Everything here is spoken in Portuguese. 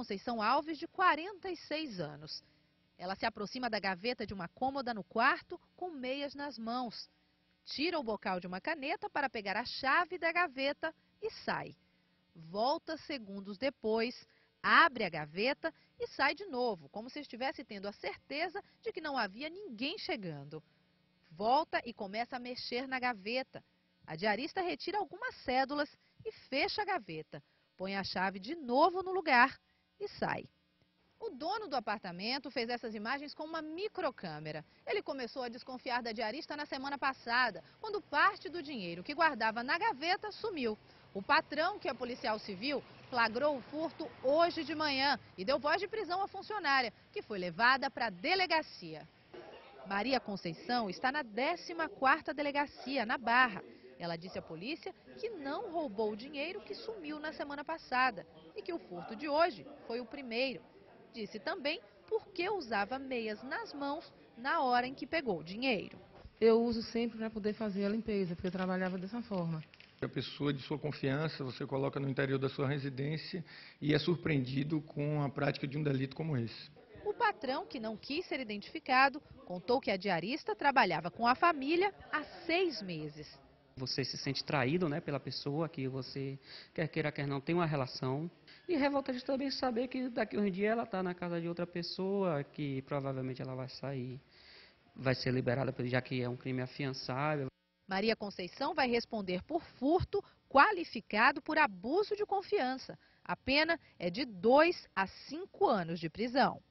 Conceição Alves, de 46 anos. Ela se aproxima da gaveta de uma cômoda no quarto com meias nas mãos. Tira o bocal de uma caneta para pegar a chave da gaveta e sai. Volta segundos depois, abre a gaveta e sai de novo, como se estivesse tendo a certeza de que não havia ninguém chegando. Volta e começa a mexer na gaveta. A diarista retira algumas cédulas e fecha a gaveta. Põe a chave de novo no lugar e sai. O dono do apartamento fez essas imagens com uma microcâmera. Ele começou a desconfiar da diarista na semana passada, quando parte do dinheiro que guardava na gaveta sumiu. O patrão, que é policial civil, flagrou o furto hoje de manhã e deu voz de prisão à funcionária, que foi levada para a delegacia. Maria Conceição está na 14ª delegacia, na Barra. Ela disse à polícia que não roubou o dinheiro que sumiu na semana passada e que o furto de hoje foi o primeiro. Disse também por que usava meias nas mãos na hora em que pegou o dinheiro. Eu uso sempre para poder fazer a limpeza, porque eu trabalhava dessa forma. A pessoa de sua confiança você coloca no interior da sua residência e é surpreendido com a prática de um delito como esse. O patrão, que não quis ser identificado, contou que a diarista trabalhava com a família há seis meses. Você se sente traído né, pela pessoa que você, quer queira, quer não, tem uma relação. E revoltante também saber que daqui a um dia ela está na casa de outra pessoa, que provavelmente ela vai sair, vai ser liberada, já que é um crime afiançável. Maria Conceição vai responder por furto qualificado por abuso de confiança. A pena é de dois a cinco anos de prisão.